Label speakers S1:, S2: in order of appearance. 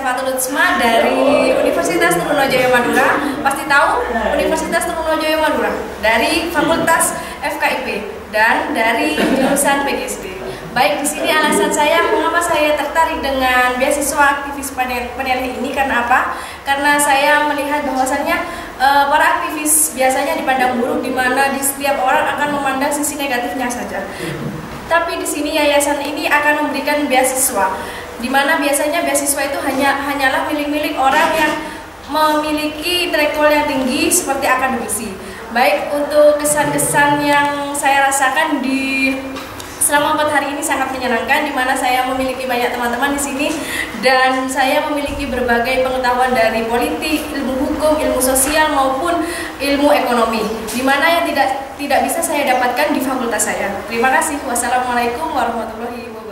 S1: Lutsma dari Universitas Trunojoyo Madura. Pasti tahu Universitas Trunojoyo Madura dari Fakultas FKIP dan dari jurusan PGSD. Baik, di sini alasan saya mengapa saya tertarik dengan beasiswa aktivis peneliti ini karena apa? Karena saya melihat bahwasannya e, para aktivis biasanya dipandang buruk di mana di setiap orang akan memandang sisi negatifnya saja. Tapi di sini yayasan ini akan memberikan beasiswa di mana biasanya beasiswa itu hanya hanyalah milik-milik orang yang memiliki intelektual yang tinggi seperti akademisi. Baik untuk kesan-kesan yang saya rasakan di selama empat hari ini sangat menyenangkan di mana saya memiliki banyak teman-teman di sini dan saya memiliki berbagai pengetahuan dari politik, ilmu hukum, ilmu sosial maupun ilmu ekonomi di mana yang tidak tidak bisa saya dapatkan di fakultas saya. Terima kasih. Wassalamualaikum warahmatullahi wabarakatuh.